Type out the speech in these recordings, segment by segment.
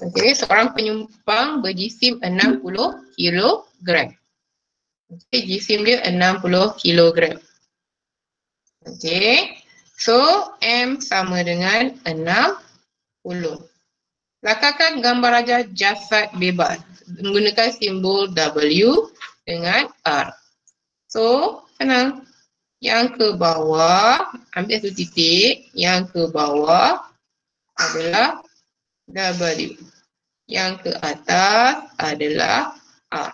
Okey, seorang penyumbang berjisim 60 kilogram. Okey, jisim dia 60 kilogram. Okey. So, M sama dengan 60. Lakarkan gambar raja jasad bebas menggunakan simbol W dengan R. So, senang. Yang ke bawah, ambil satu titik. Yang ke bawah adalah W. Yang ke atas adalah R.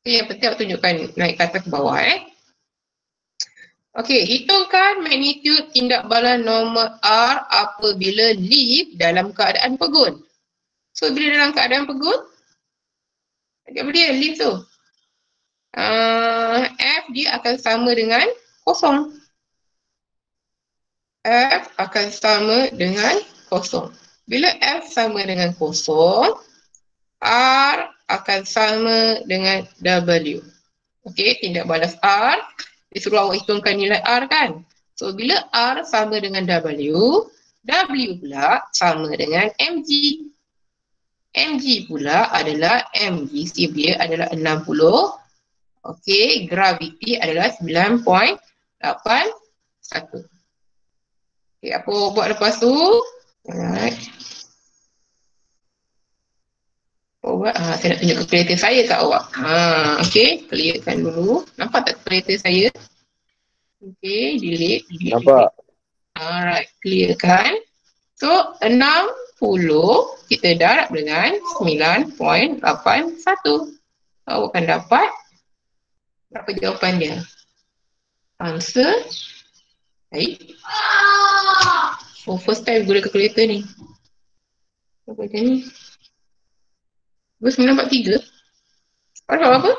Okay, yang penting aku tunjukkan naik ke atas ke bawah eh. Okey, hitungkan magnitude tindak balas normal R apabila leaf dalam keadaan pegun. So, bila dalam keadaan pegun, apa dia leaf tu? Uh, F dia akan sama dengan kosong. F akan sama dengan kosong. Bila F sama dengan kosong, R akan sama dengan W. Okey, tindak balas R. Dia suruh awak hitungkan nilai R kan? So, bila R sama dengan W, W pula sama dengan MG. MG pula adalah MG, si dia adalah 60. Okey, gravity adalah 9.81. Okey, apa buat lepas tu? Alright. Awak, ha, saya nak tunjuk kalkulator saya kat awak. Ha, okay, clearkan dulu. Nampak tak kalkulator saya? Okay, delete. delete Nampak. Delete. Alright, clearkan. So, 60 kita darab dengan 9.81. Awak akan dapat berapa jawapan dia? Answer. Baik. For first time guna kalkulator ni. Apa macam ni? Dua sembilan empat tiga? Apa apa?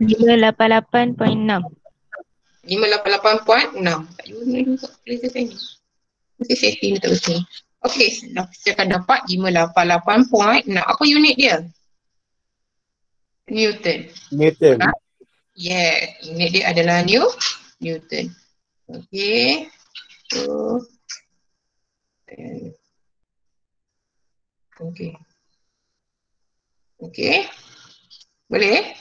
Lima lapan lapan point enam. Lima lapan lapan point enam. Tak guna juga kalkulator saya ni. Mesti setting ni tak betul. Okay, saya akan dapat lima lapan lapan point enam. Apa unit dia? Newton. Newton. Ha? Yes, unit dia adalah new Newton. Okay. So, Okay. Okay. Boleh?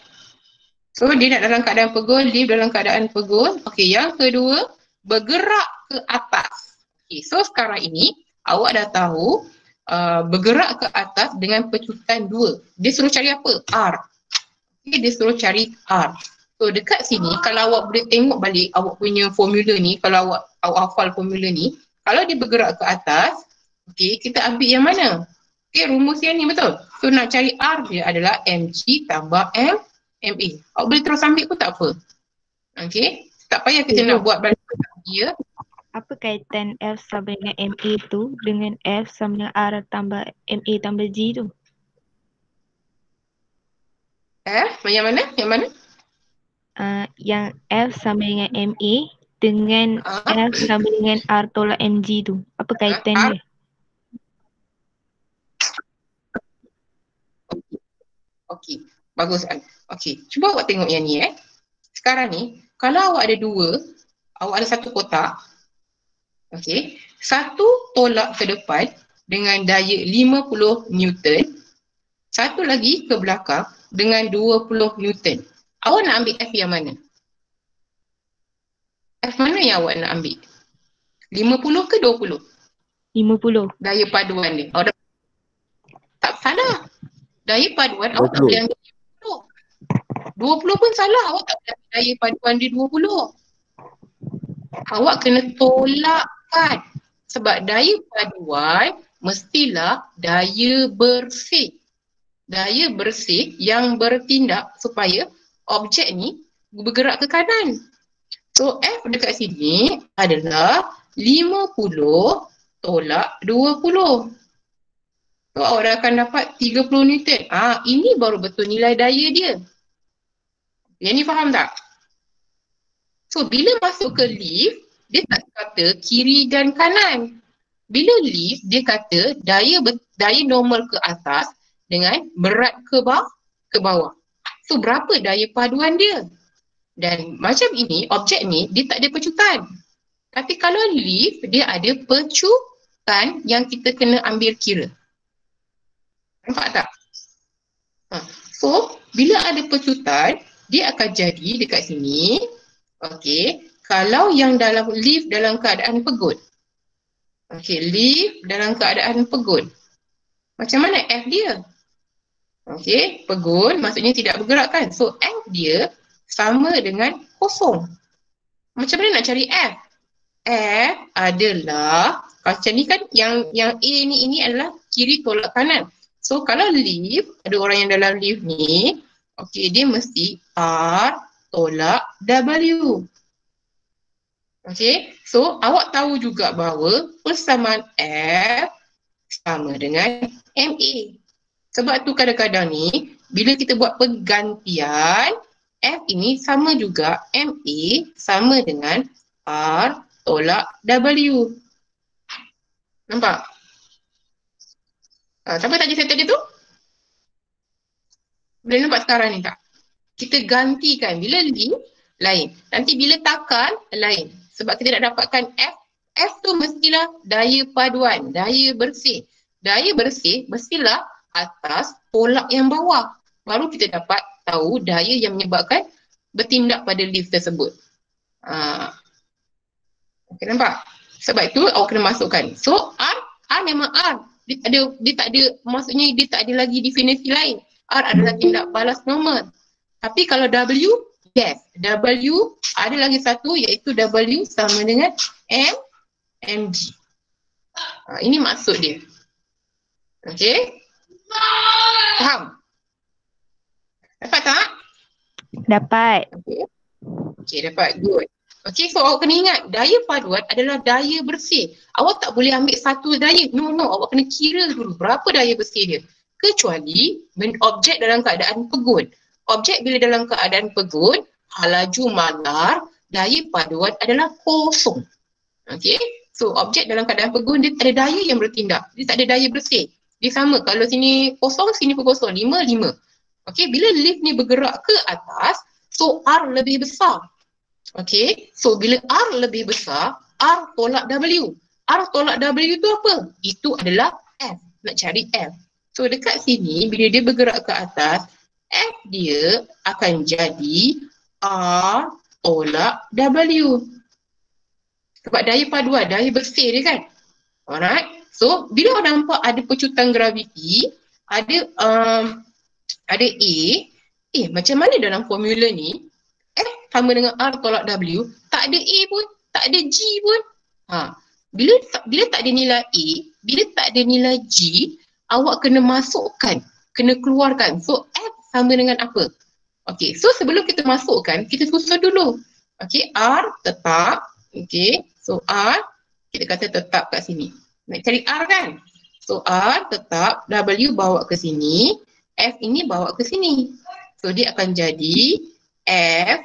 So dia nak dalam keadaan pegun, dia dalam keadaan pegun. Okay, yang kedua, bergerak ke atas. Okay, so sekarang ini awak dah tahu uh, bergerak ke atas dengan pecutan dua. Dia suruh cari apa? R. Okay, dia suruh cari R. So dekat sini kalau awak boleh tengok balik awak punya formula ni, kalau awak awak hafal formula ni, kalau dia bergerak ke atas, okay, kita ambil yang mana? Okay, rumus yang ni betul. So nak cari R dia adalah mg tambah m, ma. Awak boleh terus ambil pun tak apa. Okay, tak payah kita nak buat balik. Ya. Apa kaitan F sama dengan MA tu dengan F sama dengan R tambah MA tambah G tu? F yang mana? Yang mana? Uh, yang F sama dengan MA dengan uh, F sama dengan R tolak MG tu. Apa kaitan uh, dia? Okey, bagus kan? Okey, cuba awak tengok yang ni eh. Sekarang ni, kalau awak ada dua, awak ada satu kotak. Okey, satu tolak ke depan dengan daya 50 Newton. Satu lagi ke belakang dengan 20 Newton. Awak nak ambil F yang mana? F mana yang awak nak ambil? 50 ke 20? 50. Daya paduan dia. Awak dah... Tak salah. Daya paduan awak tak boleh ambil 20. 20 pun salah. Awak tak boleh ambil daya paduan dia 20. Awak kena tolakkan. Sebab daya paduan mestilah daya bersih. Daya bersih yang bertindak supaya objek ni bergerak ke kanan. So F dekat sini adalah 50 tolak 20. So awak akan dapat 30 Newton. Ah, ini baru betul nilai daya dia. Yang ni faham tak? So bila masuk ke lift, dia tak kata kiri dan kanan. Bila lift, dia kata daya daya normal ke atas dengan berat ke bawah. Ke bawah. So berapa daya paduan dia? Dan macam ini, objek ni dia tak ada pecutan. Tapi kalau lift, dia ada pecutan yang kita kena ambil kira. Nampak tak? Ha. So, bila ada pecutan, dia akan jadi dekat sini. Okey. Kalau yang dalam lift dalam keadaan pegut. Okey, lift dalam keadaan pegut. Macam mana F dia? Okey, pegun maksudnya tidak bergerak kan. So F dia sama dengan kosong. Macam mana nak cari F? F adalah macam ni kan yang yang A ni ini adalah kiri tolak kanan. So kalau lift, ada orang yang dalam lift ni, okey dia mesti R tolak W. Okey, so awak tahu juga bahawa persamaan F sama dengan MA. Sebab tu kadang-kadang ni, bila kita buat pergantian, F ini sama juga MA sama dengan R tolak W. Nampak? Ha, siapa tak saya tadi tu? Boleh nampak sekarang ni tak? Kita gantikan. Bila li, lain. Nanti bila takkan, lain. Sebab kita nak dapatkan F. F tu mestilah daya paduan, daya bersih. Daya bersih mestilah atas tolak yang bawah. Baru kita dapat tahu daya yang menyebabkan bertindak pada lift tersebut. Ha. Okay, nampak? Sebab itu awak kena masukkan. So R, R memang R. Dia tak ada, dia tak ada, maksudnya dia tak ada lagi definisi lain. R adalah tindak balas normal. Tapi kalau W, yes. W ada lagi satu iaitu W sama dengan M, MG. Ha, ini maksud dia. Okay. Faham? Dapat tak? Dapat. Okay. Okay, dapat. Good. Okay, so awak kena ingat, daya paduan adalah daya bersih. Awak tak boleh ambil satu daya. No, no. Awak kena kira dulu berapa daya bersih dia. Kecuali objek dalam keadaan pegun. Objek bila dalam keadaan pegun, laju malar, daya paduan adalah kosong. Okay, so objek dalam keadaan pegun dia tak ada daya yang bertindak. Dia tak ada daya bersih. Dia sama. Kalau sini kosong, sini pun kosong. Lima, lima. Okay, bila lift ni bergerak ke atas, so R lebih besar. Okay, so bila R lebih besar, R tolak W. R tolak W tu apa? Itu adalah F. Nak cari F. So dekat sini, bila dia bergerak ke atas, F dia akan jadi R tolak W. Sebab daya paduan, daya bersih dia kan. Alright. So bila nampak ada pecutan graviti, ada um, ada A, eh macam mana dalam formula ni F sama dengan R tolak W, tak ada A pun, tak ada G pun. Ha. Bila bila tak ada nilai A, bila tak ada nilai G, awak kena masukkan, kena keluarkan. So F sama dengan apa? Okay, so sebelum kita masukkan, kita susun dulu. Okay, R tetap. Okay, so R kita kata tetap kat sini. Nak cari R kan? So R tetap W bawa ke sini, F ini bawa ke sini. So dia akan jadi F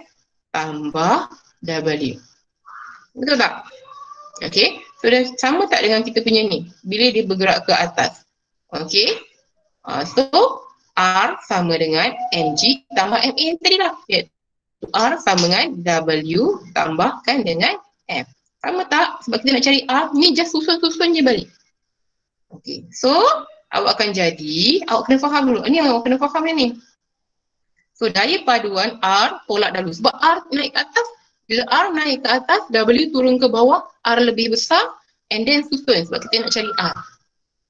tambah W. Betul tak? Okay. So dah sama tak dengan kita punya ni? Bila dia bergerak ke atas. Okay. Uh, so R sama dengan MG tambah MA tadi lah. R sama dengan W tambahkan dengan F. Sama tak? Sebab kita nak cari R, ni just susun-susun je balik. Okay, so awak akan jadi, awak kena faham dulu. Ini awak kena faham ni. So daya paduan R tolak W. Sebab R naik ke atas, bila R naik ke atas, W turun ke bawah, R lebih besar and then susun sebab kita nak cari R.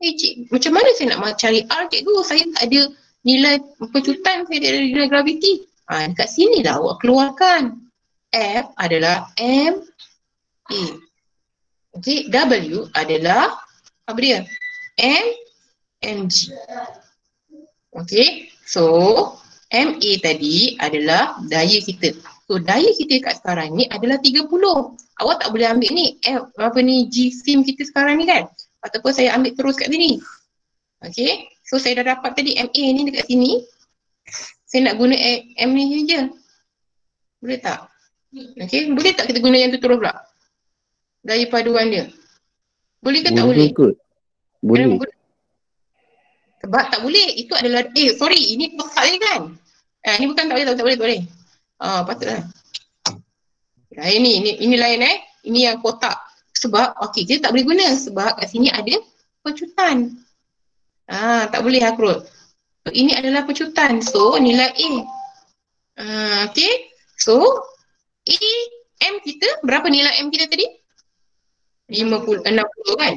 Eh cik, macam mana saya nak cari R cikgu? Saya tak ada nilai pecutan, saya ada nilai graviti. Ha, dekat sini lah awak keluarkan. F adalah M A. Okey, W adalah apa dia? M M G. Okey, so MA tadi adalah daya kita. So daya kita kat sekarang ni adalah 30. Awak tak boleh ambil ni F, apa ni G sim kita sekarang ni kan? Ataupun saya ambil terus kat sini. Okey, so saya dah dapat tadi MA ni dekat sini. Saya nak guna M ni je. Boleh tak? Okey, boleh tak kita guna yang tu terus pula? Daya paduan dia. Boleh ke tak boleh? Kot. Boleh. Sebab tak boleh. Itu adalah, eh sorry, ini pekat ni kan? Eh, ini bukan tak boleh, tak, tak boleh, tak boleh. Ah, patutlah. Nah, ini, ini, ini lain eh. Ini yang kotak. Sebab, okey, kita tak boleh guna. Sebab kat sini ada pecutan. Ah, Ah, tak boleh akrul. Ini adalah pecutan. So, nilai A. Uh, okay. So, A, M kita, berapa nilai M kita tadi? 50, 60 kan?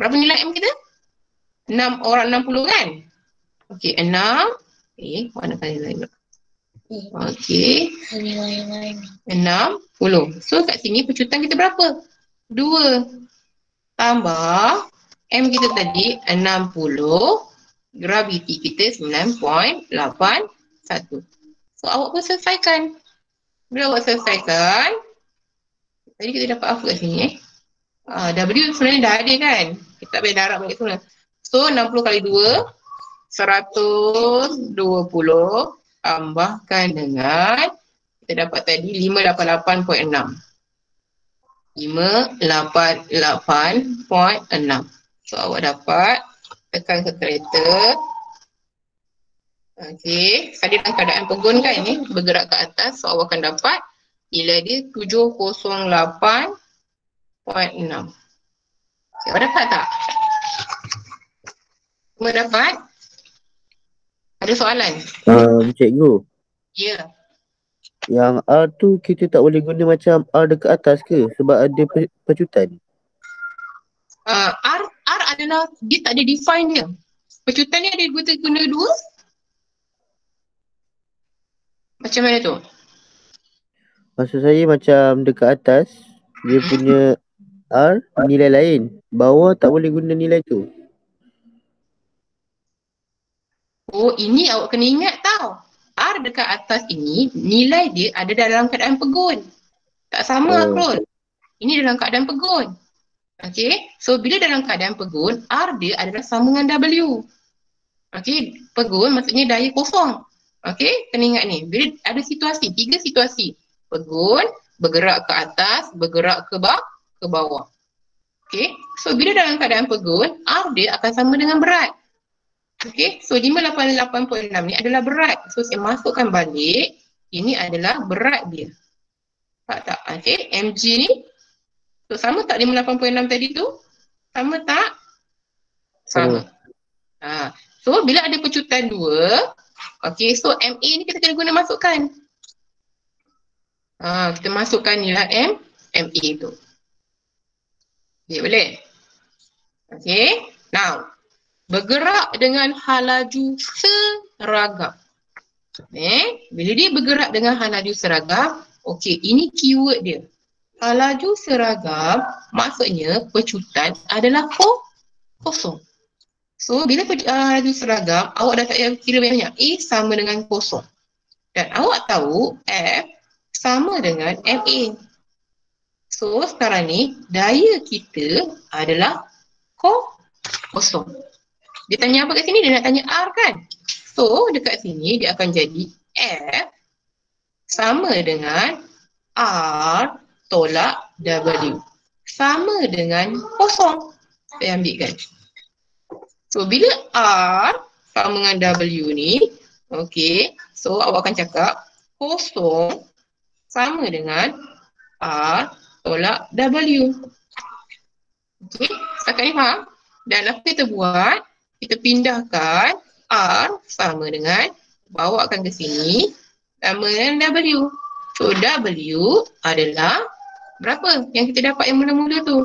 Berapa nilai M kita? 6 orang 60 kan? Okay, 6. Okay, mana kali lain? Okay. 60. So, kat sini pecutan kita berapa? 2. Tambah M kita tadi 60 graviti kita 9.81. So awak pun selesaikan. Bila awak selesaikan, tadi kita dapat apa kat sini eh? Uh, w sebenarnya dah ada kan? Kita tak payah darab balik semula. So 60 kali 2, 120 tambahkan dengan kita dapat tadi 588.6. 588.6. So awak dapat tekan ke kereta. Okey, tadi dalam keadaan pegun kan ini bergerak ke atas so awak akan dapat nilai dia 708.6. Siapa dapat tak? Semua dapat? Ada soalan? Um, cikgu. Ya. Yeah. Yang R tu kita tak boleh guna macam R dekat atas ke? Sebab ada pecutan. Uh, R R adalah dia tak ada define dia. Pecutan ni ada dua guna dua. Macam mana tu? Maksud saya macam dekat atas dia punya R nilai lain. Bawah tak boleh guna nilai tu. Oh ini awak kena ingat tau. R dekat atas ini nilai dia ada dalam keadaan pegun. Tak sama oh. Ini dalam keadaan pegun. Okay, so bila dalam keadaan pegun, R dia adalah sama dengan W. Okay, pegun maksudnya daya kosong. Okay, kena ingat ni. Bila ada situasi, tiga situasi. Pegun, bergerak ke atas, bergerak ke bawah, ke bawah. Okay, so bila dalam keadaan pegun, R dia akan sama dengan berat. Okay, so 588.6 ni adalah berat. So saya masukkan balik, ini adalah berat dia. Tak tak? Okay, mg ni So sama tak 58.6 tadi tu? Sama tak? Sama. Ha. So bila ada pecutan dua, okay so MA ni kita kena guna masukkan. Ha, kita masukkan nilai M, MA tu. Okay boleh? Okay. Now, bergerak dengan halaju seragam. Eh, bila dia bergerak dengan halaju seragam, okay ini keyword dia. Laju seragam maksudnya pecutan adalah ko, kosong. So bila uh, laju seragam awak dah tak payah kira banyak. A sama dengan kosong. Dan awak tahu F sama dengan MA. So sekarang ni daya kita adalah ko, kosong. Dia tanya apa kat sini? Dia nak tanya R kan? So dekat sini dia akan jadi F sama dengan R tolak W. Sama dengan kosong. Saya ambil kan. So bila R sama dengan W ni, okay. So awak akan cakap kosong sama dengan R tolak W. Okay, setakat ni faham? Dan apa kita buat? Kita pindahkan R sama dengan bawakan ke sini sama dengan W. So W adalah berapa yang kita dapat yang mula-mula tu?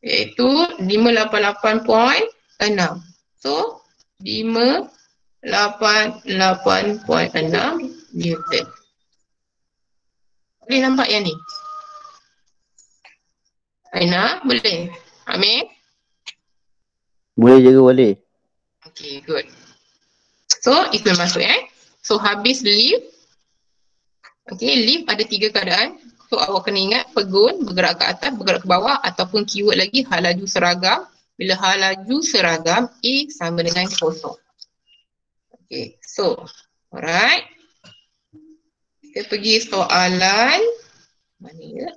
Iaitu 588.6. So 588.6 Newton. Boleh nampak yang ni? Aina, boleh? Amir? Boleh juga boleh. Okay, good. So, itu masuk eh. So, habis lift. Okay, lift ada tiga keadaan. So awak kena ingat pegun bergerak ke atas, bergerak ke bawah ataupun keyword lagi hal laju seragam. Bila hal laju seragam A sama dengan kosong. Okay, so alright. Kita pergi soalan mana ya?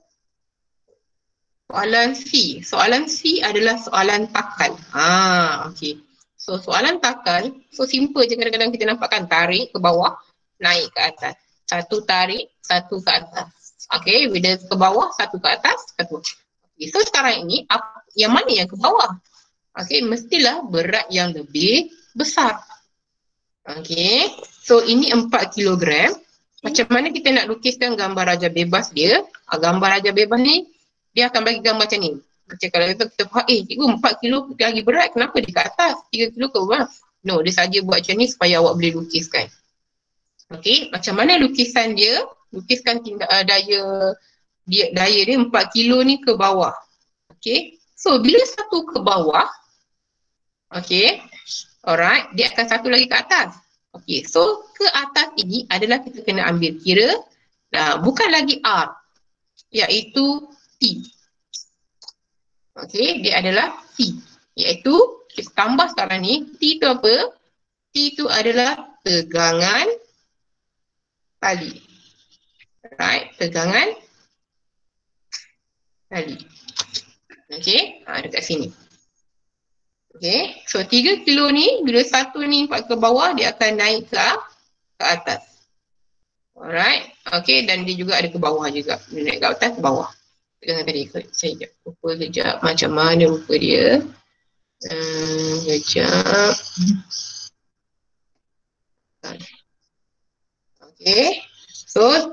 Soalan C. Soalan C adalah soalan takal. Ah, okay. So soalan takal, so simple je kadang-kadang kita nampakkan tarik ke bawah, naik ke atas. Satu tarik, satu ke atas. Okay, bila ke bawah, satu ke atas, satu. Okay, so sekarang ini, apa, yang mana yang ke bawah? okey, mestilah berat yang lebih besar. Okey, so ini 4 kilogram. Macam mana kita nak lukiskan gambar raja bebas dia? Ah, gambar raja bebas ni, dia akan bagi gambar macam ni. Macam kalau kita, faham, eh cikgu 4 kilo lagi berat, kenapa dia kat atas? 3 kilo ke bawah? No, dia saja buat macam ni supaya awak boleh lukiskan. Okey, macam mana lukisan dia? Lukiskan tindak, uh, daya dia, daya dia 4 kilo ni ke bawah. Okey, so bila satu ke bawah, okey, alright, dia akan satu lagi ke atas. Okey, so ke atas ini adalah kita kena ambil kira, uh, bukan lagi R, iaitu Okey, dia adalah T, iaitu kita tambah sekarang ni, T tu apa? T tu adalah tegangan tali. Right, tegangan tali. Okay, ha, dekat sini. Okay, so 3 kilo ni, bila satu ni empat ke bawah, dia akan naik ke, ke atas. Alright, okay, dan dia juga ada ke bawah juga. Dia naik ke atas, ke bawah. Tegangan tadi, saya lupa kejap macam mana rupa dia. Hmm, kejap. Okay. So,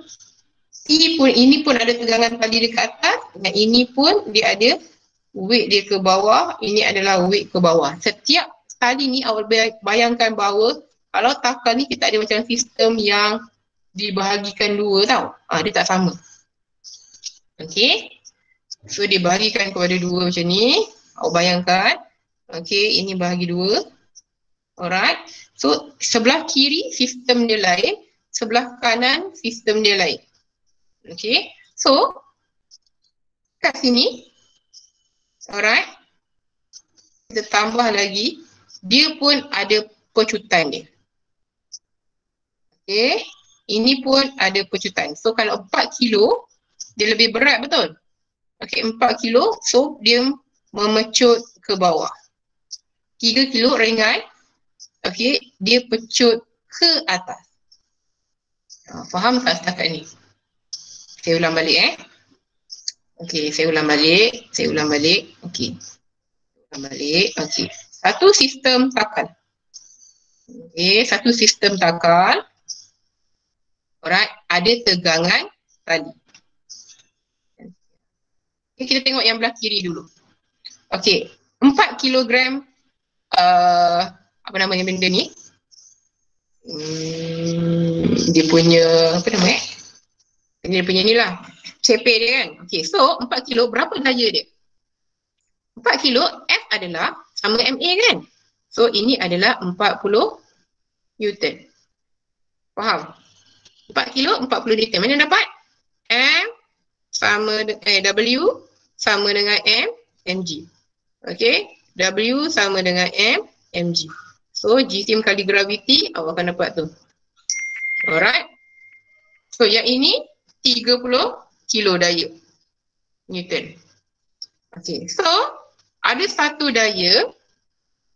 T pun, ini pun ada tegangan tali dekat atas dan ini pun dia ada weight dia ke bawah, ini adalah weight ke bawah. Setiap tali ni awak bayangkan bahawa kalau takal ni kita ada macam sistem yang dibahagikan dua tau. Ha, dia tak sama. Okay. So dia bahagikan kepada dua macam ni. Awak bayangkan. Okay, ini bahagi dua. Alright. So, sebelah kiri sistem dia lain. Sebelah kanan sistem dia lain. Okay. So, kat sini. Alright. Kita tambah lagi. Dia pun ada pecutan dia. Okay. Ini pun ada pecutan. So, kalau 4 kilo, dia lebih berat betul? Okay, 4 kilo. So, dia memecut ke bawah. 3 kilo ringan. Okey, dia pecut ke atas. Ha, faham tak setakat ni? Saya ulang balik eh. Okey, saya ulang balik. Saya ulang balik. Okey. Ulang balik. Okey. Satu sistem takal. Okey, satu sistem takal. Alright, ada tegangan tadi. Okay, kita tengok yang belah kiri dulu. Okey, 4 kilogram uh, apa nama yang benda ni? Hmm, dia punya apa nama eh? Dia punya ni lah. CP dia kan. Okay, so 4 kilo berapa daya dia? 4 kilo F adalah sama MA kan? So ini adalah 40 Newton. Faham? 4 kilo 40 Newton. Mana dapat? M sama eh, W sama dengan M mg. Okay. W sama dengan M, mg. So, jisim kali graviti, awak akan dapat tu. Alright. So, yang ini 30 kilo daya. Newton. Okay. So, ada satu daya,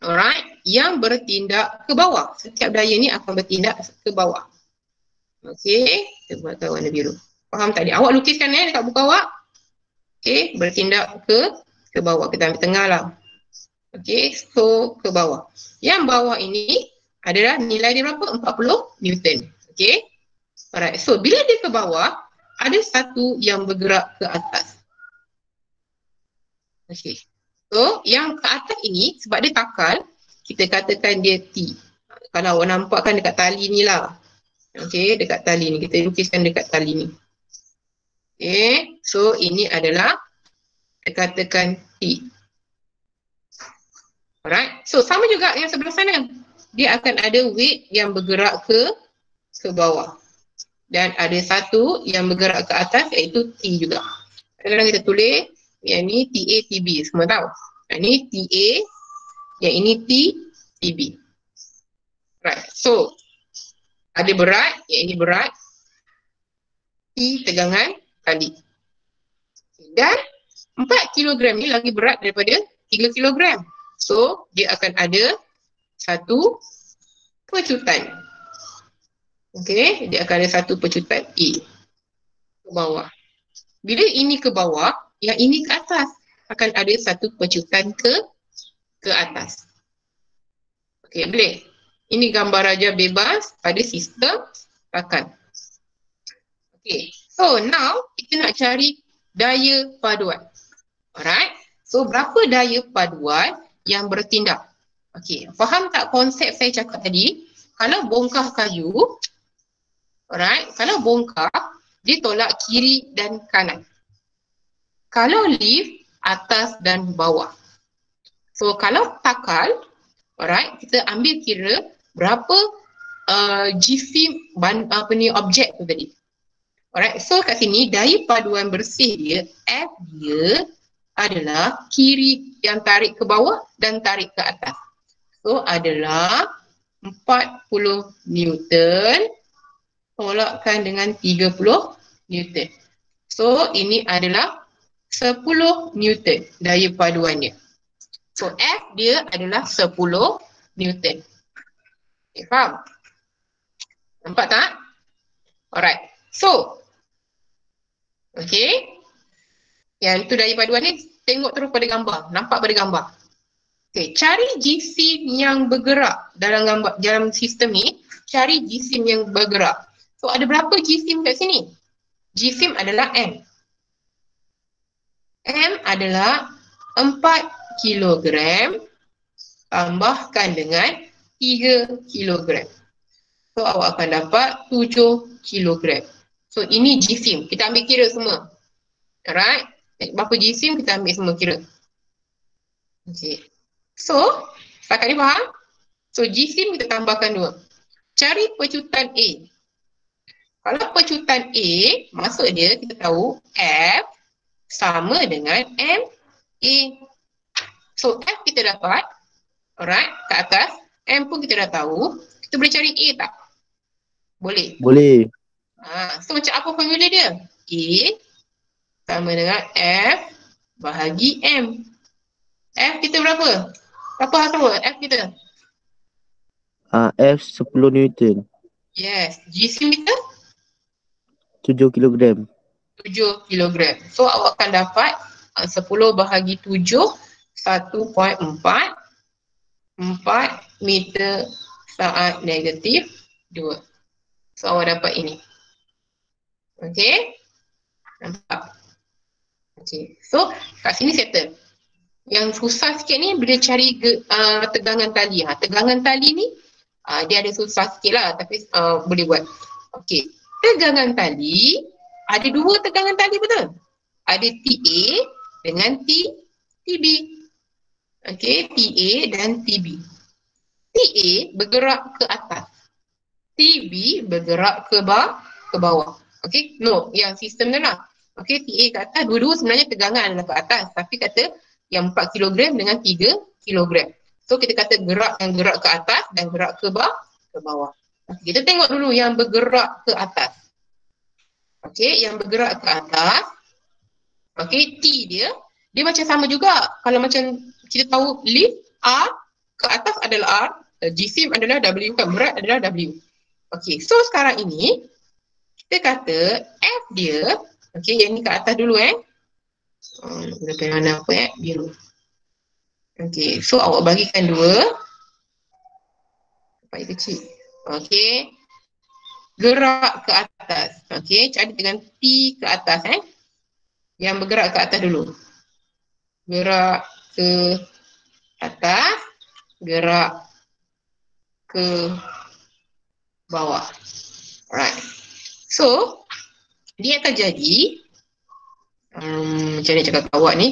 alright, yang bertindak ke bawah. Setiap daya ni akan bertindak ke bawah. Okay. Kita buat warna biru. Faham tadi? Awak lukiskan eh dekat buku awak. Okay. Bertindak ke ke bawah. Kita ambil tengah lah. Okay, so ke bawah. Yang bawah ini adalah nilai dia berapa? 40 Newton. Okay. Alright, so bila dia ke bawah, ada satu yang bergerak ke atas. Okay. So, yang ke atas ini, sebab dia takal, kita katakan dia T. Kalau awak nampak kan dekat tali ni lah. Okay, dekat tali ni. Kita lukiskan dekat tali ni. Okay, so ini adalah katakan T. Alright. So sama juga yang sebelah sana. Dia akan ada weight yang bergerak ke ke bawah. Dan ada satu yang bergerak ke atas iaitu T juga. Kadang-kadang kita tulis yang ni TA, TB. Semua tahu. Yang ni TA, yang ini T, TB. Right. So, ada berat, yang ini berat. T tegangan tadi. Dan 4 kilogram ni lagi berat daripada 3 kilogram. So, dia akan ada satu pecutan. Okay, dia akan ada satu pecutan A ke bawah. Bila ini ke bawah, yang ini ke atas akan ada satu pecutan ke ke atas. Okey, boleh? Ini gambar raja bebas pada sistem rakan. Okey, so now kita nak cari daya paduan. Alright, so berapa daya paduan yang bertindak? Okey, faham tak konsep saya cakap tadi? Kalau bongkar kayu, alright, kalau bongkar, dia tolak kiri dan kanan. Kalau lift, atas dan bawah. So kalau takal, alright, kita ambil kira berapa uh, ban, apa ni objek tu tadi. Alright, so kat sini daya paduan bersih dia, F dia adalah kiri yang tarik ke bawah dan tarik ke atas. So adalah 40 Newton tolakkan dengan 30 Newton. So ini adalah 10 Newton daya paduannya. So F dia adalah 10 Newton. Okay, faham? Nampak tak? Alright. So. Okay. Yang tu daya paduan ni tengok terus pada gambar. Nampak pada gambar. Okay. Cari jisim yang bergerak dalam gambar dalam sistem ni. Cari jisim yang bergerak. So ada berapa jisim kat sini? Jisim adalah M. M adalah 4 kilogram tambahkan dengan 3 kilogram. So awak akan dapat 7 kilogram. So ini jisim. Kita ambil kira semua. Alright. Berapa jisim kita ambil semua kira. Okay. So, setakat ni faham? So jisim kita tambahkan dua. Cari pecutan A. Kalau pecutan A, maksud dia kita tahu F sama dengan M A. So F kita dapat, alright, kat atas. M pun kita dah tahu. Kita boleh cari A tak? Boleh. Boleh. Ha, so macam apa formula dia? A sama dengan F bahagi M. F kita berapa? Berapa hasil F kita? Ah F 10 Newton. Yes. Jisim kita? 7 kilogram. 7 kilogram. So awak akan dapat uh, 10 bahagi 7 1.4 4 meter saat negatif 2. So awak dapat ini. Okay. Nampak? Okay. So kat sini settle. Yang susah sikit ni bila cari ge, uh, tegangan tali. Ha, tegangan tali ni uh, dia ada susah sikit lah tapi uh, boleh buat. Okay. Tegangan tali ada dua tegangan tali betul? Ada TA dengan T, TB. Okay, TA dan TB. TA bergerak ke atas. TB bergerak ke bawah. Ke bawah. Okay, no, yang sistem dia lah. Okay, TA ke atas, dua-dua sebenarnya tegangan adalah ke atas. Tapi kata yang 4 kg dengan 3 kg. So kita kata gerak yang gerak ke atas dan gerak ke bawah. Ke bawah. Kita tengok dulu yang bergerak ke atas. Okay, yang bergerak ke atas. Okay, T dia. Dia macam sama juga. Kalau macam kita tahu lift R ke atas adalah R. Jisim adalah W kan. Berat adalah W. Okay, so sekarang ini kita kata F dia. Okay, yang ni ke atas dulu eh. Hmm, gunakan mana apa eh? Biru. Okay, so awak bagikan dua. Apa kecil. Okay gerak ke atas. Okey, cari dengan T ke atas eh. Yang bergerak ke atas dulu. Gerak ke atas, gerak ke bawah. Alright. So, dia akan jadi um, macam mana cakap awak ni.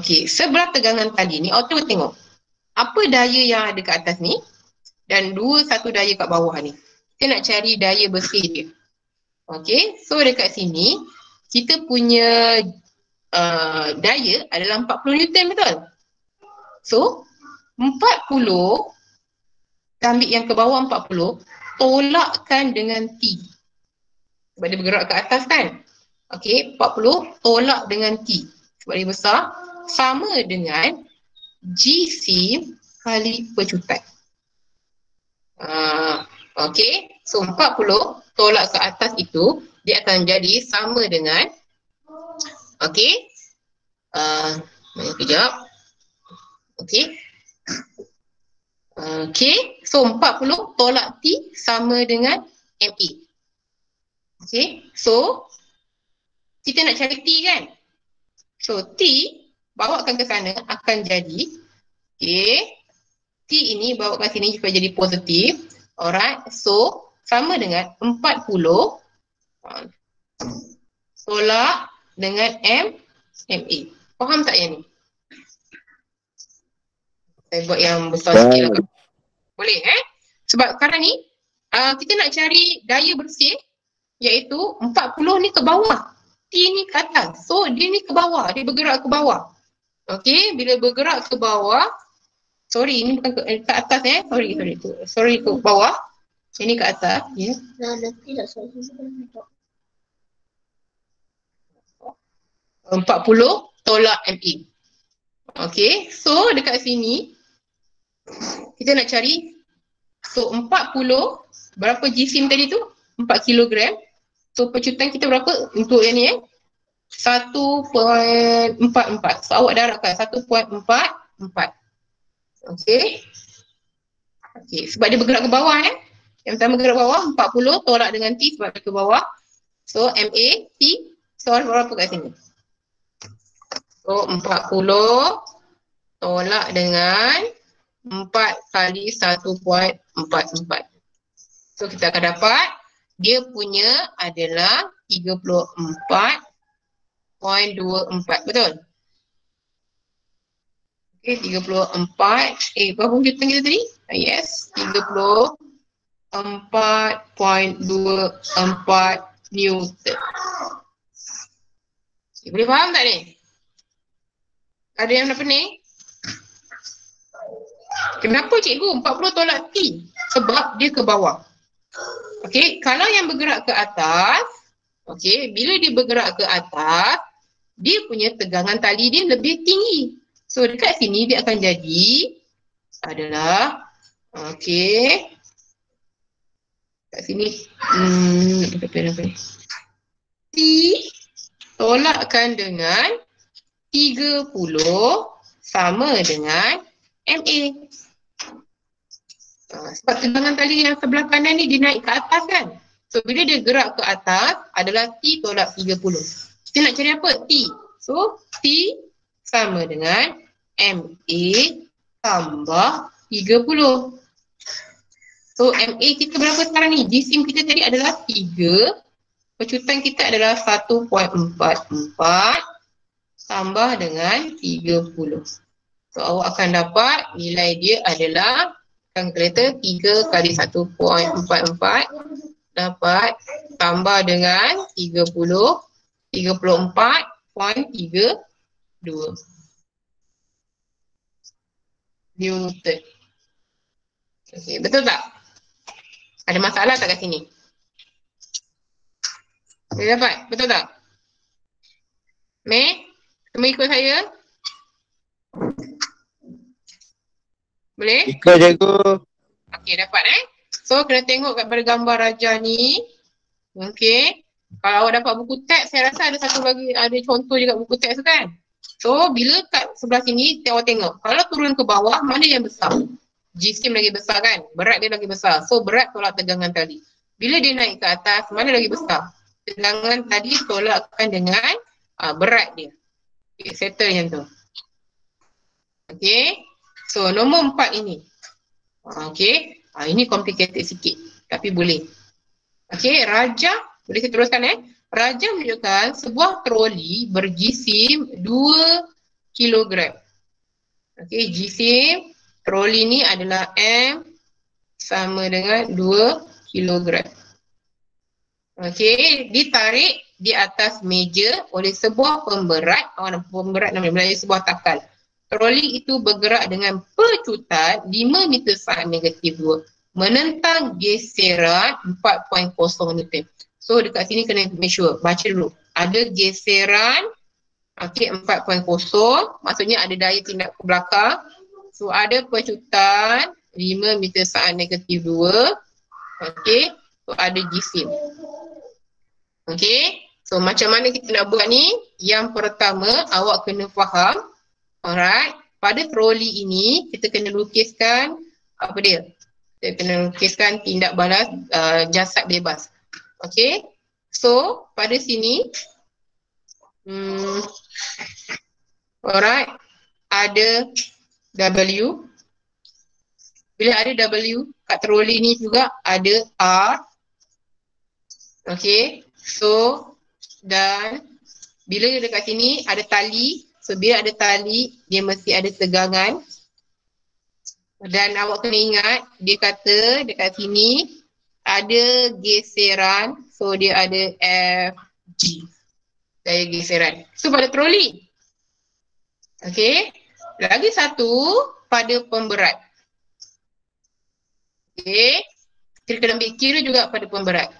Okey, sebelah tegangan tadi ni, awak tengok. Apa daya yang ada ke atas ni dan dua satu daya kat bawah ni kita nak cari daya bersih dia. Okay, so dekat sini kita punya uh, daya adalah 40 Newton betul? So, 40 kita ambil yang ke bawah 40 tolakkan dengan T. Sebab dia bergerak ke atas kan? Okay, 40 tolak dengan T. Sebab dia besar sama dengan GC kali pecutan. Uh, Okay, so 40 tolak ke atas itu dia akan jadi sama dengan okay, uh, kejap okay, Okay, so 40 tolak T sama dengan MA. Okay, so kita nak cari T kan? So T bawakan ke sana akan jadi okay, T ini bawakan sini supaya jadi positif. Alright, so sama dengan 40 tolak dengan M, MA. Faham tak yang ni? Saya buat yang besar sikit lah. Boleh eh? Sebab sekarang ni uh, kita nak cari daya bersih iaitu 40 ni ke bawah. T ni ke atas. So dia ni ke bawah. Dia bergerak ke bawah. Okay. Bila bergerak ke bawah. Sorry ini bukan ke, eh, ke atas eh. Sorry. Sorry. Tu. Sorry ke bawah. Ini ke atas. Ya. Yeah. Nah, nanti tak saya 40 tolak MA. Okay. So dekat sini kita nak cari so 40 berapa jisim tadi tu 4 kilogram so pecutan kita berapa untuk yang ni eh? 1.44 so awak darabkan 1.44 okay okay sebab dia bergerak ke bawah eh? Yang pertama bergerak ke bawah 40 tolak dengan T sebab dia ke bawah. So MA T so berapa kat sini? So 40 tolak dengan 4 kali 1.44. So kita akan dapat dia punya adalah 34.24. Betul? Okay, 34. Eh, berapa kita kita tadi? Uh, yes, 34.24 Newton. Okay, boleh faham tak ni? Ada yang nak pening? Kenapa cikgu 40 tolak T? Sebab dia ke bawah. Okey, kalau yang bergerak ke atas, okey, bila dia bergerak ke atas, dia punya tegangan tali dia lebih tinggi. So dekat sini dia akan jadi adalah okey. Kat sini hmm apa T tolakkan dengan 30 sama dengan MA. Uh, sebab tegangan tali yang sebelah kanan ni dia naik ke atas kan. So bila dia gerak ke atas adalah T tolak 30. Kita nak cari apa? T. So T sama dengan MA tambah 30. So MA kita berapa sekarang ni? Jisim kita tadi adalah 3. Pecutan kita adalah 1.44 tambah dengan 30. So awak akan dapat nilai dia adalah kalkulator 3 kali 1.44 dapat tambah dengan 30 34.32 Newton. Okay, betul tak? Ada masalah tak kat sini? Boleh dapat? Betul tak? Mei, semua ikut saya? Boleh? Ikut cikgu. Okey, dapat eh. So, kena tengok kat pada gambar raja ni. Okey. Kalau awak dapat buku teks, saya rasa ada satu lagi, ada contoh juga buku teks tu kan. So, bila kat sebelah sini, awak tengok. Kalau turun ke bawah, mana yang besar? Jisim lagi besar kan? Berat dia lagi besar. So, berat tolak tegangan tadi. Bila dia naik ke atas, mana lagi besar? Tegangan tadi tolakkan dengan uh, berat dia. Okay, settle yang tu. Okay. So nombor empat ini. Okay. Ha, ini complicated sikit. Tapi boleh. Okay. Raja. Boleh saya teruskan eh. Raja menunjukkan sebuah troli berjisim 2 kilogram. Okay. Jisim troli ni adalah M sama dengan 2 kilogram. Okay. Ditarik di atas meja oleh sebuah pemberat. Oh, pemberat namanya Melayu sebuah takal. Troli itu bergerak dengan pecutan 5 meter saat negatif 2 menentang geseran 4.0 Newton. So dekat sini kena make sure, baca dulu. Ada geseran okay, 4.0 maksudnya ada daya tindak ke belakang. So ada pecutan 5 meter saat negatif 2 Okay, so ada jisim. Okay, so macam mana kita nak buat ni? Yang pertama awak kena faham Alright. Pada troli ini kita kena lukiskan apa dia? Kita kena lukiskan tindak balas uh, jasad bebas. Okay. So pada sini hmm, alright ada W bila ada W kat troli ni juga ada R Okay so dan bila dekat sini ada tali so bila ada tali dia mesti ada tegangan. Dan awak kena ingat dia kata dekat sini ada geseran. So dia ada FG daya geseran. So pada troli okay lagi satu pada pemberat. Okay kita kena ambil kira juga pada pemberat.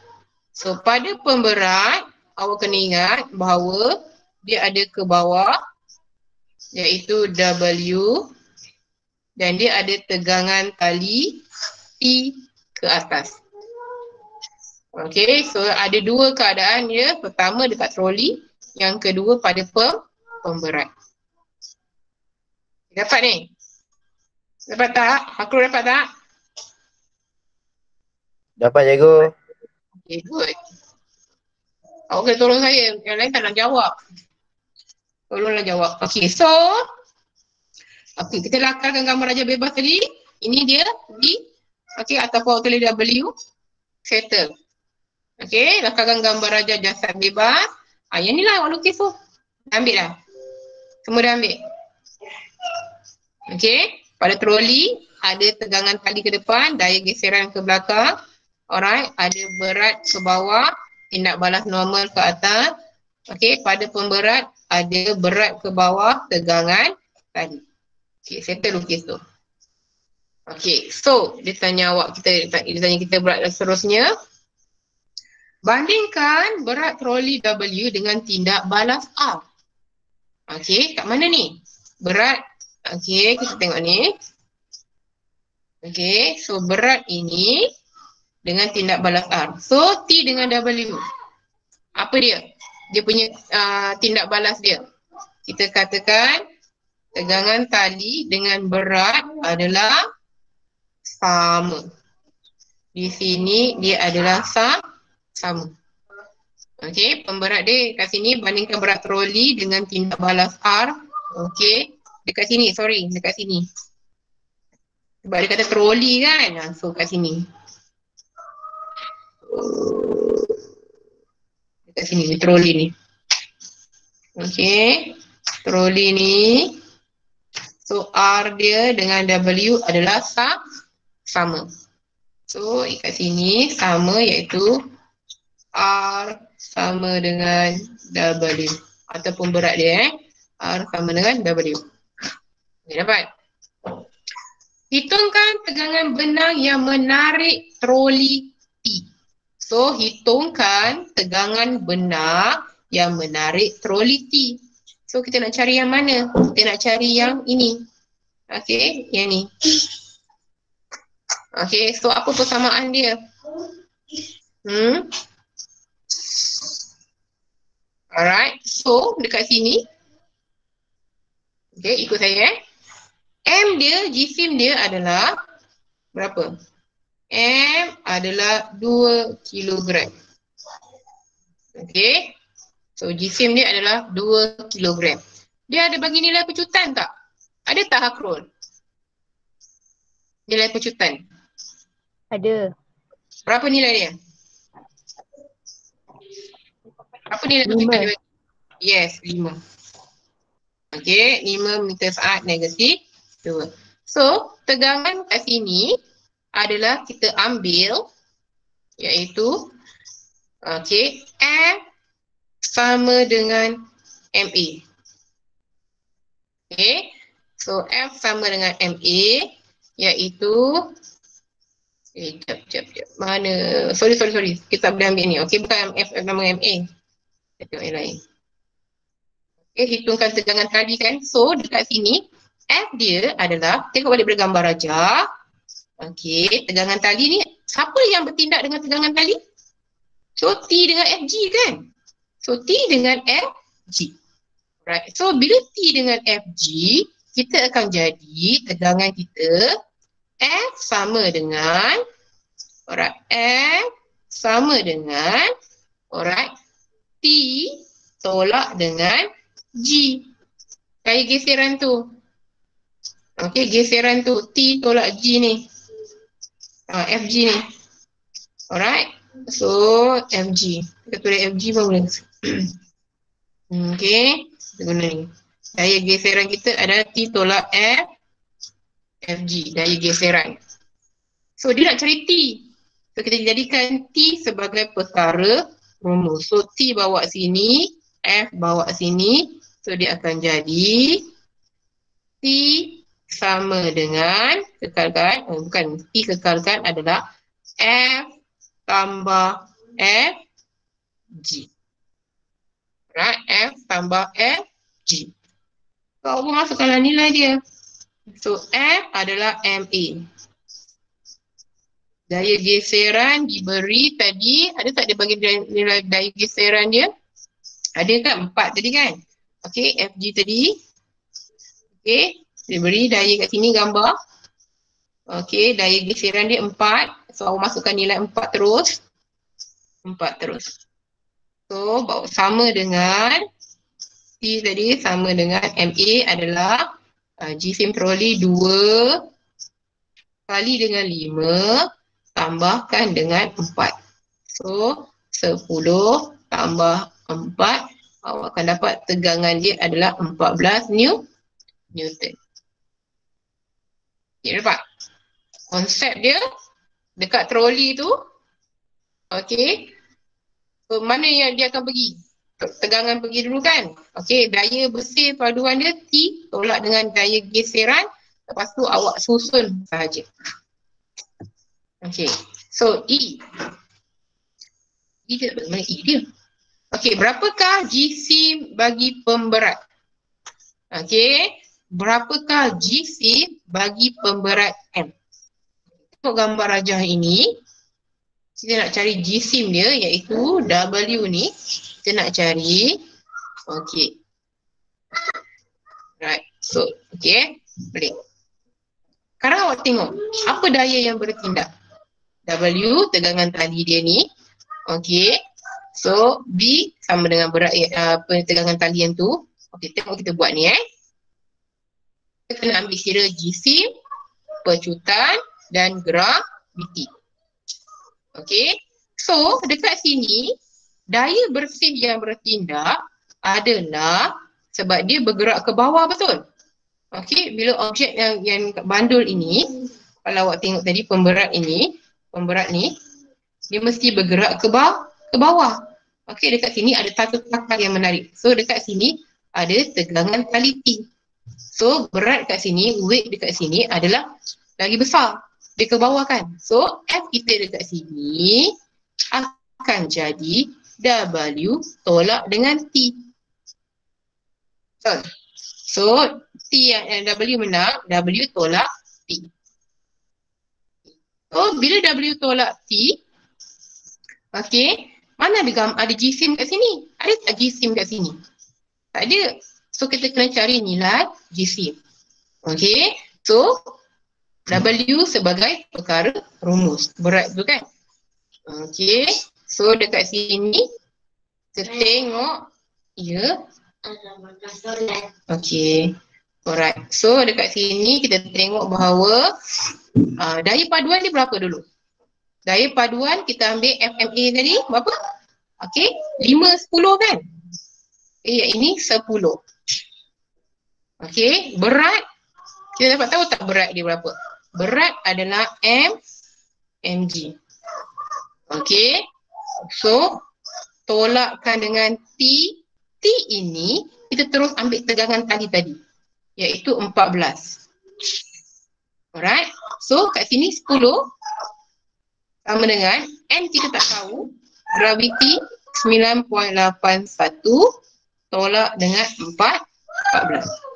So pada pemberat awak kena ingat bahawa dia ada ke bawah iaitu W dan dia ada tegangan tali T ke atas. Okay, so ada dua keadaan dia. Pertama dekat troli, yang kedua pada pem pemberat. Dapat ni? Dapat tak? Aku dapat tak? Dapat cikgu. Okay, good. Awak kena tolong saya. Yang lain tak nak jawab. Tolonglah jawab. Okay, so Okey, kita lakarkan gambar raja bebas tadi. Ini dia D. Okey, ataupun tulis W. Settle. Okey, lakarkan gambar raja jasad bebas. Ah, yang ni lah awak lukis tu. Ambil lah. Semua dah ambil. Okey, pada troli ada tegangan tali ke depan, daya geseran ke belakang. Alright, ada berat ke bawah, tindak balas normal ke atas. Okey, pada pemberat ada berat ke bawah, tegangan tali. Okay, settle lukis tu. Okay, so dia tanya awak kita, dia tanya kita berat seterusnya. Bandingkan berat troli W dengan tindak balas R. Okay, kat mana ni? Berat, okay, kita tengok ni. Okay, so berat ini dengan tindak balas R. So, T dengan W. Apa dia? Dia punya uh, tindak balas dia. Kita katakan tegangan tali dengan berat adalah sama. Di sini dia adalah sa sama. Okey, pemberat dia kat sini bandingkan berat troli dengan tindak balas R. Okey, dekat sini, sorry, dekat sini. Sebab dia kata troli kan, so kat sini. Dekat sini, troli ni. Okey, troli ni So R dia dengan W adalah sa sama. So kat sini sama iaitu R sama dengan W. Ataupun berat dia eh. R sama dengan W. Okay, dapat? Hitungkan tegangan benang yang menarik troli T. So hitungkan tegangan benang yang menarik troli T. So kita nak cari yang mana? Kita nak cari yang ini. Okay, yang ni. Okay, so apa persamaan dia? Hmm. Alright, so dekat sini. Okay, ikut saya eh. M dia, jisim dia adalah berapa? M adalah 2 kilogram. Okay. So jisim dia adalah 2 kilogram. Dia ada bagi nilai pecutan tak? Ada tak Hakrul? Nilai pecutan? Ada. Berapa nilai dia? Apa nilai pecutan dia? Yes, 5. Okay, 5 meter saat negatif 2. So, tegangan kat sini adalah kita ambil iaitu okay, F sama dengan MA. Okay. So F sama dengan MA iaitu eh jap jap jap mana sorry sorry sorry kita boleh ambil ni okey bukan F sama dengan MA kita tengok yang lain okey hitungkan tegangan tadi kan so dekat sini F dia adalah tengok balik pada gambar raja okey tegangan tali ni siapa yang bertindak dengan tegangan tali so T dengan FG kan So T dengan FG. Right. So bila T dengan FG, kita akan jadi tegangan kita F sama dengan alright F sama dengan alright T tolak dengan G. Kayak geseran tu. Okey, geseran tu T tolak G ni. Uh, ah, FG ni. Alright. So, FG. Kita tulis FG pun boleh. Okey. Kita guna ni. Daya geseran kita adalah T tolak F. FG. Daya geseran. So, dia nak cari T. So, kita jadikan T sebagai perkara rumus. So, T bawa sini. F bawa sini. So, dia akan jadi T sama dengan kekalkan, oh, bukan T kekalkan adalah F tambah F G. Right, F tambah F G. So, apa masukkanlah nilai dia. So, F adalah MA. Daya geseran diberi tadi, ada tak dia bagi nilai daya geseran dia? Ada kan? Empat tadi kan? Okay, FG tadi. Okay, dia beri daya kat sini gambar. Okay, daya geseran dia empat. So, awak masukkan nilai empat terus. Empat terus. So, bawa sama dengan T tadi sama dengan MA adalah uh, G-SIM trolley dua kali dengan lima tambahkan dengan empat. So, sepuluh tambah empat awak akan dapat tegangan dia adalah empat belas Newton. Okay, nampak? Konsep dia dekat troli tu. Okay. So, mana yang dia akan pergi? Tegangan pergi dulu kan? Okay, daya bersih paduan dia T tolak dengan daya geseran. Lepas tu awak susun sahaja. Okay, so E. E dia mana E dia? Okay, berapakah GC bagi pemberat? Okay, berapakah GC bagi pemberat M? Tengok gambar rajah ini. Kita nak cari GC dia iaitu W ni. Kita nak cari. Okay. Right. So, okay. Boleh. Sekarang awak tengok. Apa daya yang bertindak? W, tegangan tali dia ni. Okay. So, B sama dengan berat uh, tegangan talian tu. Okay, tengok kita buat ni eh kita kena ambil kira jisim, pecutan dan graviti. Okey. So, dekat sini, daya bersih yang bertindak adalah sebab dia bergerak ke bawah betul. Okey, bila objek yang yang bandul ini, kalau awak tengok tadi pemberat ini, pemberat ni, dia mesti bergerak ke bawah. Ke bawah. Okey, dekat sini ada satu takal yang menarik. So, dekat sini ada tegangan tali T. So berat kat sini, weight dekat sini adalah lagi besar. Dia ke bawah kan. So F kita dekat sini akan jadi W tolak dengan T. So, so T yang W menang, W tolak T. So bila W tolak T, okay, mana ada, ada G-SIM kat sini? Ada tak G-SIM kat sini? Tak ada. So kita kena cari nilai GC. Okay. So W sebagai perkara rumus. Berat tu kan? Okay. So dekat sini kita tengok ya. Okay. Alright. So dekat sini kita tengok bahawa uh, daya paduan ni berapa dulu? Daya paduan kita ambil FMA tadi berapa? Okay. 5, 10 kan? Eh, ini 10. Okey, berat kita dapat tahu tak berat dia berapa? Berat adalah M mg. Okey. So tolakkan dengan T. T ini kita terus ambil tegangan tadi tadi iaitu 14. Alright. So kat sini 10 sama dengan N kita tak tahu. Gravity 9.81 tolak dengan 4 14.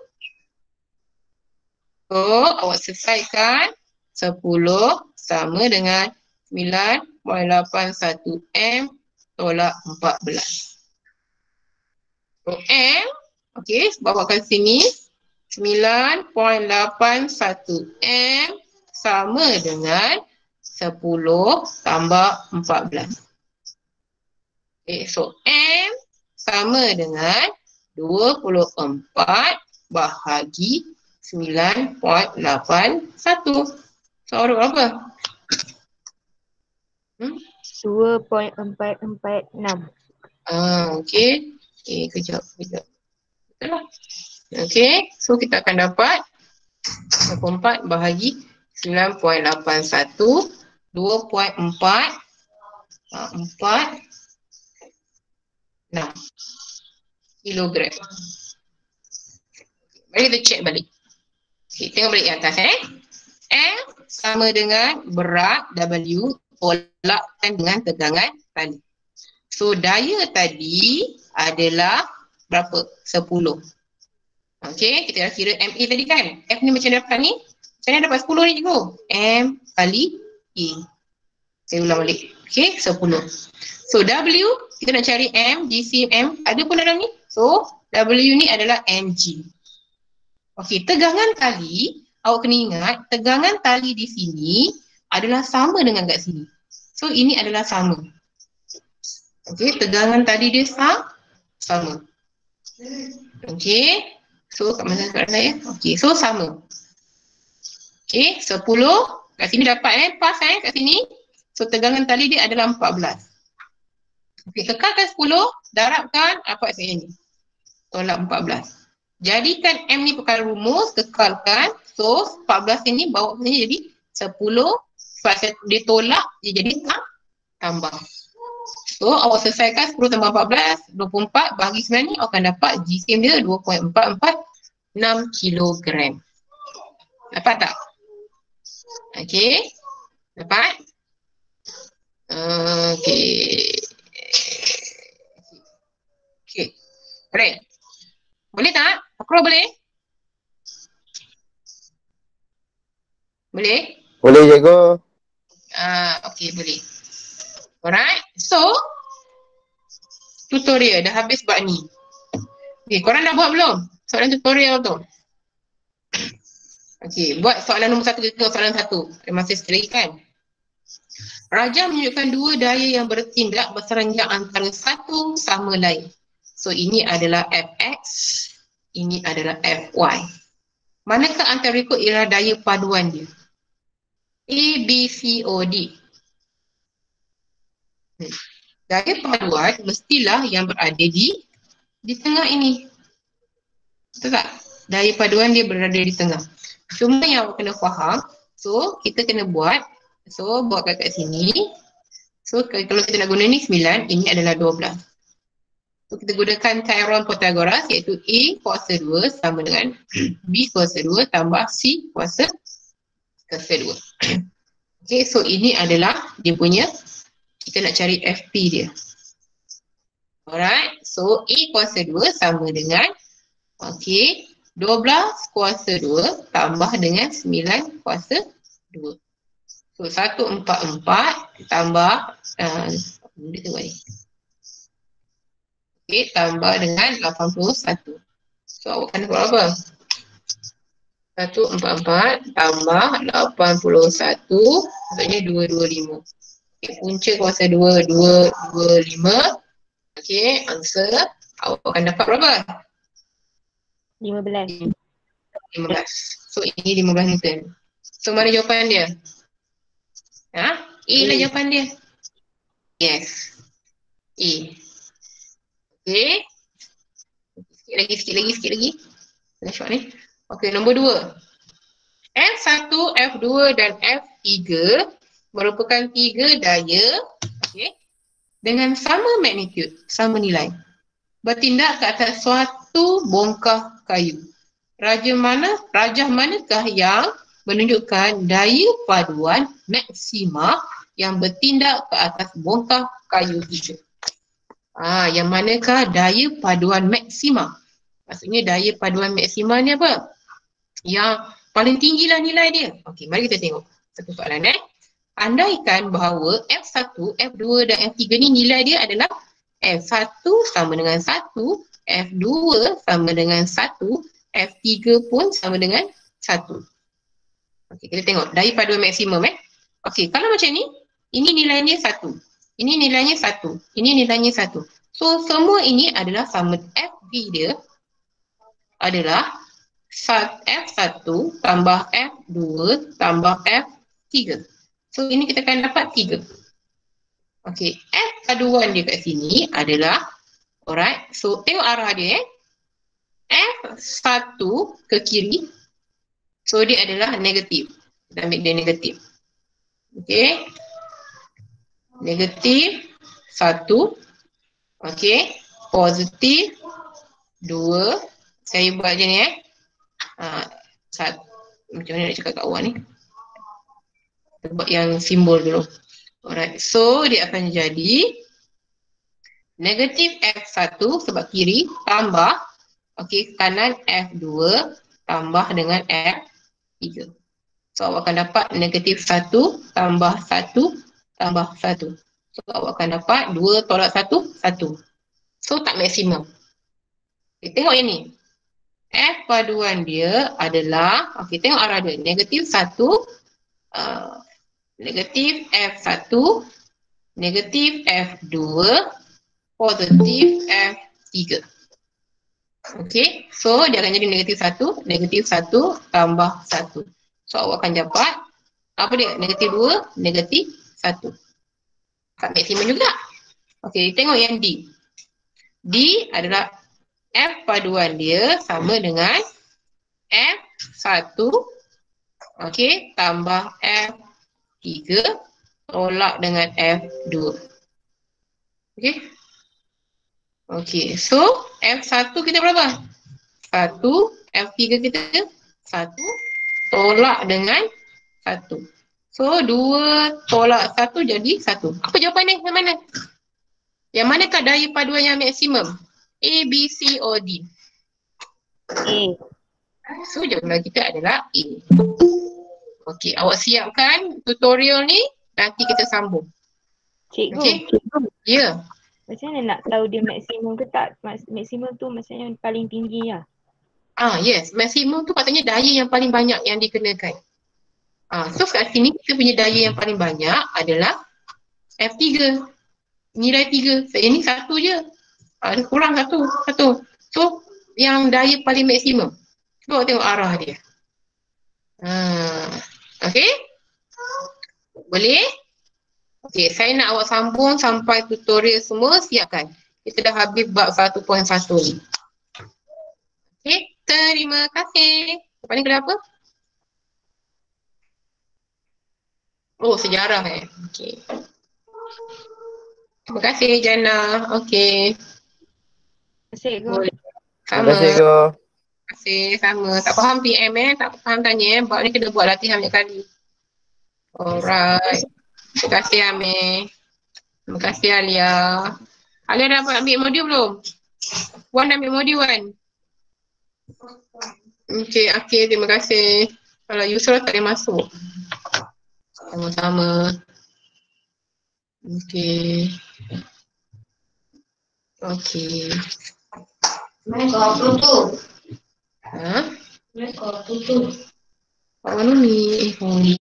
So, awak selesaikan 10 sama dengan 9.81 M tolak 14. So, M, okay, bawa ke sini. 9.81 M sama dengan 10 tambah 14. Okay, so M sama dengan 24 bahagi 9.81. Soal berapa? Hmm? 2.446. Ah, okay. Okay, kejap, kejap. Betul lah. Okay, so kita akan dapat 24 bahagi 9.81 2.4 4 6 kilogram. Mari kita check balik. Okay, tengok balik yang atas eh. M sama dengan berat W tolakkan dengan tegangan tali. So daya tadi adalah berapa? 10. Okay, kita dah kira MA tadi kan. F ni macam dapat ni. Macam mana dapat 10 ni cikgu? M kali E. Saya ulang balik. Okay, 10. So W, kita nak cari M, GC, M. Ada pun dalam ni. So W ni adalah MG. Okay, tegangan tali, awak kena ingat, tegangan tali di sini adalah sama dengan kat sini. So ini adalah sama. Okay, tegangan tadi dia sama. sama. Okay, So kat mana soalan saya? Okay, so sama. Okay, 10. Kat sini dapat eh, pas eh kat sini. So tegangan tali dia adalah 14. Okay, kekalkan 10, darabkan apa saya ni. Tolak 14. Jadikan M ni perkara rumus, kekalkan. So 14 ini bawa sini jadi 10. Sebab dia tolak, dia jadi tambah. So awak selesaikan 10 tambah 14, 24 bagi 9 ni awak akan dapat GCM dia 2.446 kilogram. Dapat tak? Okay. Dapat? Okay. Okay. Boleh? Boleh tak? Aku boleh? Boleh? Boleh cikgu. Ah, uh, okay boleh. Alright, so tutorial dah habis buat ni. Okay, korang dah buat belum? Soalan tutorial tu. Okay, buat soalan nombor satu ke soalan satu. Ada masa sekali lagi kan? Raja menunjukkan dua daya yang bertindak berseranjang antara satu sama lain. So ini adalah Fx, ini adalah Fy. Manakah antara ikut ialah daya paduan dia? A, B, C, O, D. Daya paduan mestilah yang berada di di tengah ini. Betul tak? Daya paduan dia berada di tengah. Cuma yang awak kena faham, so kita kena buat, so buat kat sini. So kalau kita nak guna ni 9, ini adalah 12. So kita gunakan teorem Pythagoras iaitu A kuasa 2 sama dengan B kuasa 2 tambah C kuasa kuasa 2. Okay, so ini adalah dia punya kita nak cari FP dia. Alright, so A kuasa 2 sama dengan okay, 12 kuasa 2 tambah dengan 9 kuasa 2. So 144 tambah uh, dia tengok ni. Tambah dengan 81. So awak kena buat apa? 144 tambah 81 maksudnya 225. Okay, punca kuasa 2, 2, 2, 5. Okay, answer. Awak akan dapat berapa? 15. 15. So, ini 15 Newton. So, mana jawapan dia? Ha? A lah jawapan dia. Yes. A. Okay. Sikit lagi, sikit lagi, sikit lagi. Mana shot ni? Okay, nombor 2. F1, F2 dan F3 merupakan tiga daya okay, dengan sama magnitude, sama nilai. Bertindak ke atas suatu bongkah kayu. Raja mana, rajah manakah yang menunjukkan daya paduan maksima yang bertindak ke atas bongkah kayu itu. Ah, yang manakah daya paduan maksima? Maksudnya daya paduan maksima ni apa? Yang paling tinggilah nilai dia. Okey, mari kita tengok satu soalan eh andaikan bahawa F1, F2 dan F3 ni nilai dia adalah F1 sama dengan 1, F2 sama dengan 1, F3 pun sama dengan 1. Okey, kita tengok daya paduan maksimum eh. Okey, kalau macam ni, ini nilainya satu. Ini nilainya satu. Ini nilainya satu. So, semua ini adalah sama FB dia adalah F1 tambah F2 tambah F3. So, ini kita akan dapat 3. Okey, F paduan dia kat sini adalah alright. So, tengok arah dia eh. F1 ke kiri. So, dia adalah negatif. Kita ambil dia negatif. Okey. Negatif satu. Okey. Positif dua. Saya buat je ni eh. Ha, satu. Macam mana nak cakap kat awak ni? Kita buat yang simbol dulu. Alright. So dia akan jadi negatif F1 sebab kiri tambah okey kanan F2 tambah dengan F3. So awak akan dapat negatif 1 tambah 1 tambah 1. So awak akan dapat 2 tolak 1, 1. So tak maksimum. Okay, tengok yang ni. F paduan dia adalah, okay tengok arah dia. Negatif 1, uh, negatif F1, negatif F2, positif F3. Okay, so dia akan jadi negatif 1, negatif 1 tambah 1. So awak akan dapat apa dia? Negatif 2, negatif 1. Tak maksimum juga. Okey, tengok yang D. D adalah F paduan dia sama dengan F1 okey tambah F3 tolak dengan F2. Okey. Okey, so F1 kita berapa? 1, F3 kita 1, tolak dengan satu. So, dua tolak satu jadi satu. Apa jawapan ni? Yang mana? Yang manakah daya paduan yang maksimum? A, B, C, or D? A. So, jawapan kita adalah A. Okey, awak siapkan tutorial ni. Nanti kita sambung. Cikgu, Okey? Ya. Yeah. macam mana nak tahu dia maksimum ke tak? Maksimum tu maksudnya paling tinggi lah. Ah yes, maksimum tu patutnya daya yang paling banyak yang dikenakan. Ah, so kat sini kita punya daya yang paling banyak adalah F3. Nilai 3. Saya ni satu je. Ah, dia kurang satu. Satu. So yang daya paling maksimum. Cuba tengok arah dia. Ah, okay. Boleh? Okay, saya nak awak sambung sampai tutorial semua siapkan. Kita dah habis bab 1.1 ni. Okay. Terima kasih. Lepas ni kenapa? Oh, sejarah eh. Okey. Terima kasih Jana. Okey. Terima kasih. Boleh. Terima Sama. kasih Go. Terima kasih. Sama. Tak faham PM eh. Tak faham tanya eh. Bab ni kena buat latihan banyak kali. Alright. Terima kasih Amir. Terima kasih Alia. Alia dah dapat ambil modul belum? Wan dah ambil modul kan? Okey, okey, terima kasih. Kalau Yusra tak boleh masuk. Sama-sama. Okey. Okey. Mana kau upload tu? Ha? Mana kau upload tu? Kat mana ni? Eh, oh, ni.